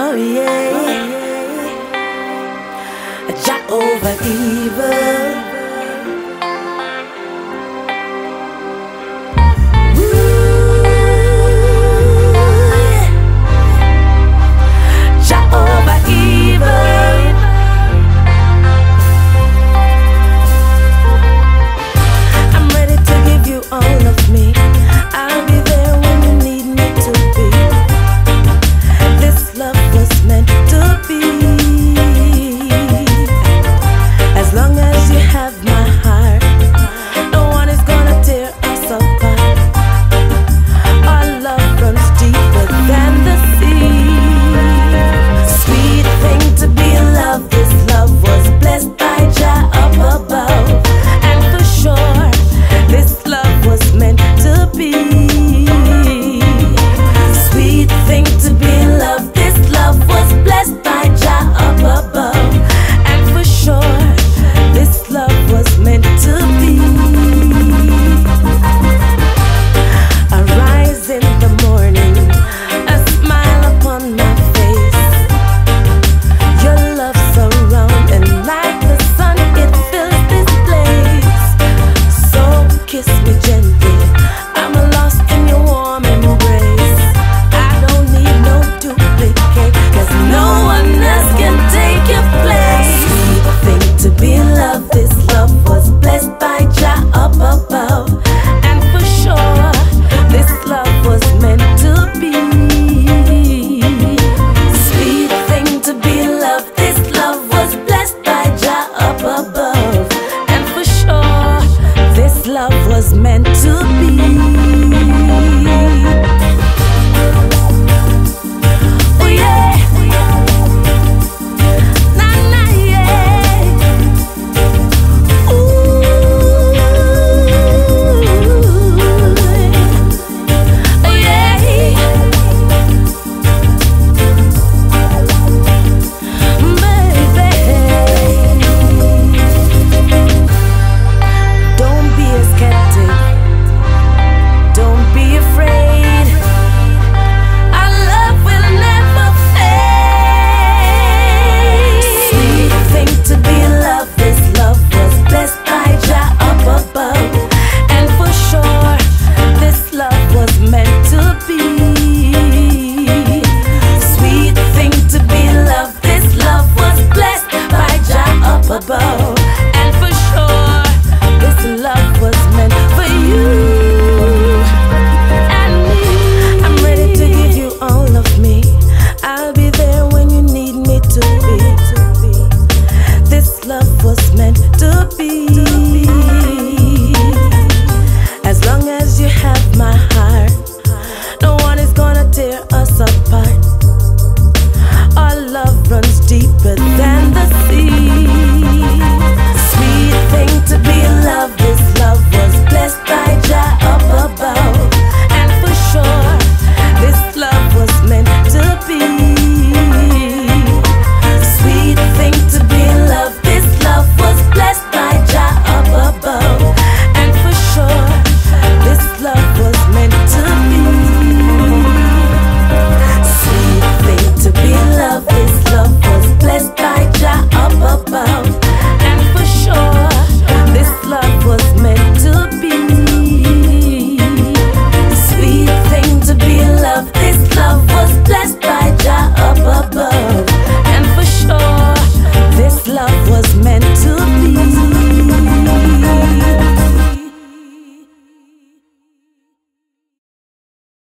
Marie, Ova Evil. meant to be. As long as you have my heart, no one is gonna tear us apart. Our love runs deeper than the sea.